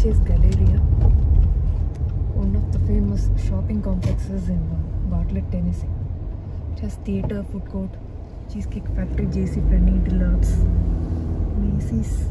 Chase Galleria, one of the famous shopping complexes in Bartlett, Tennessee. It has theatre, food court, Cheesecake Factory, JC Penney, Dillard's, Macy's,